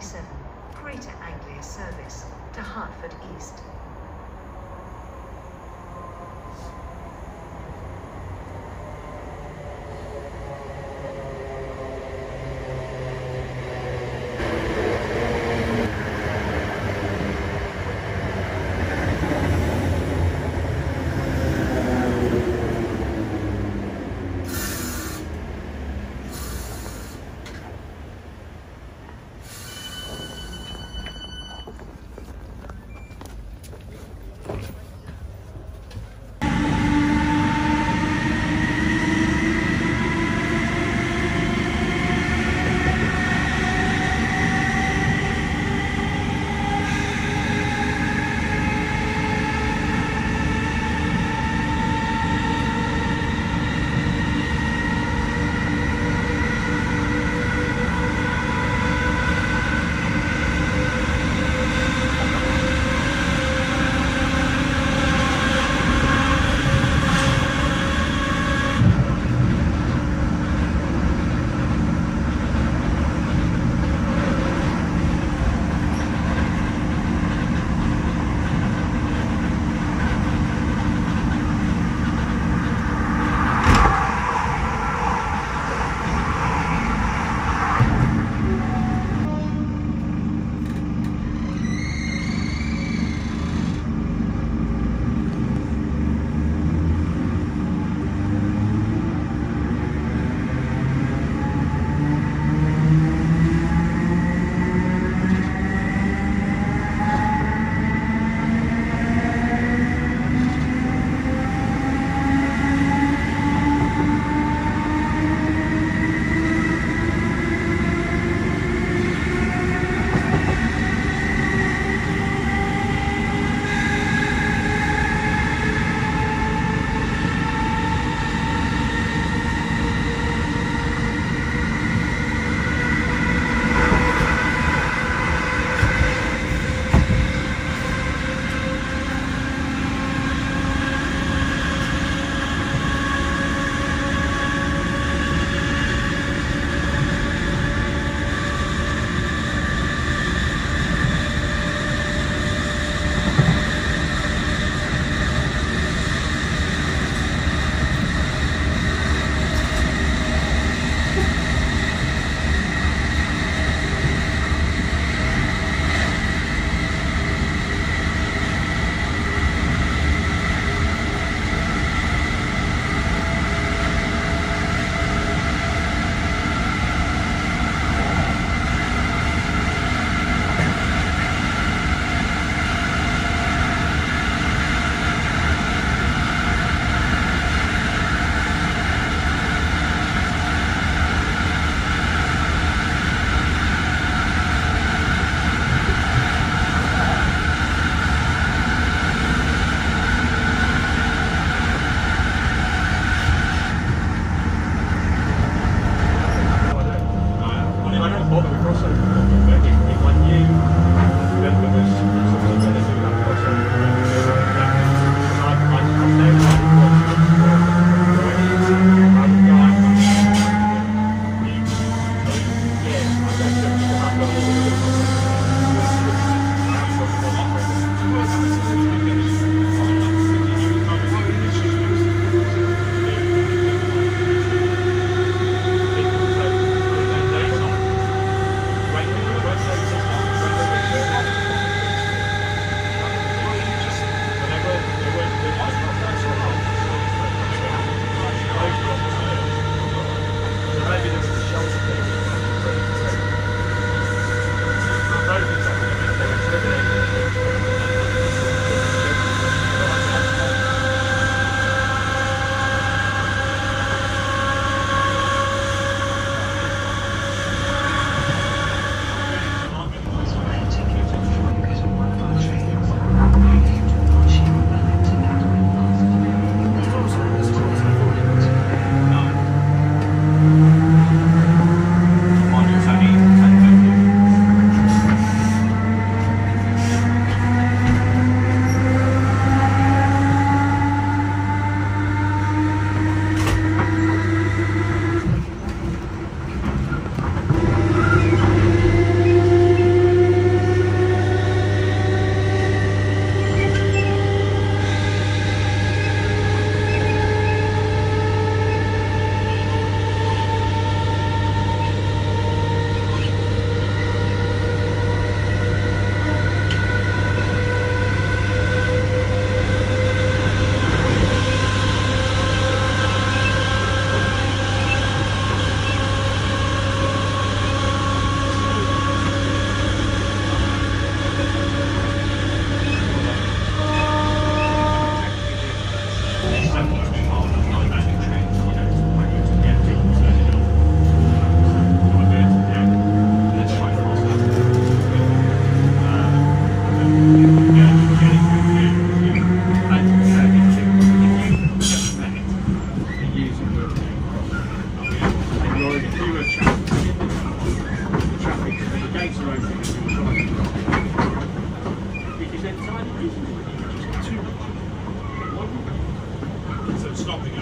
37, Greater Anglia Service to Hertford East. Stopping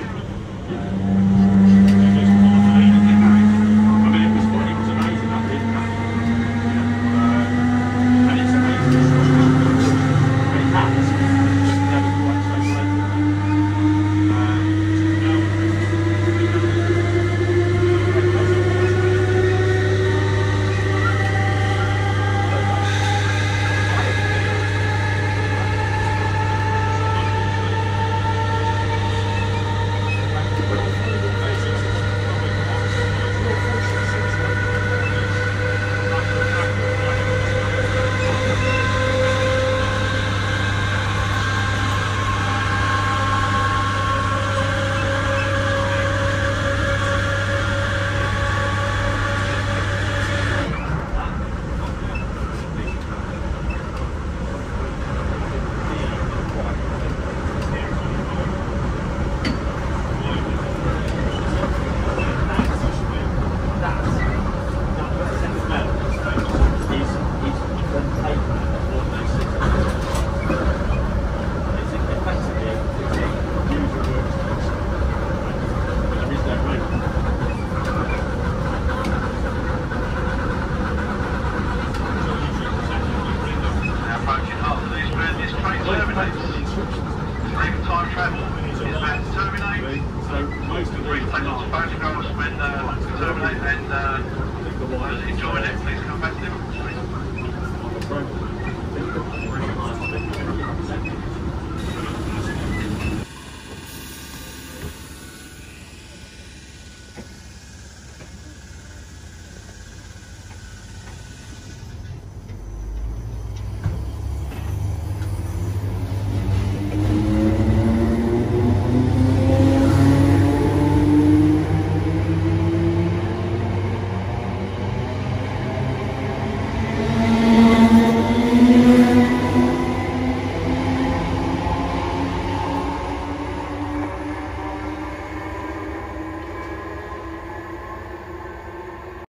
photographs when uh, terminate and uh,